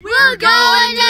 We're going to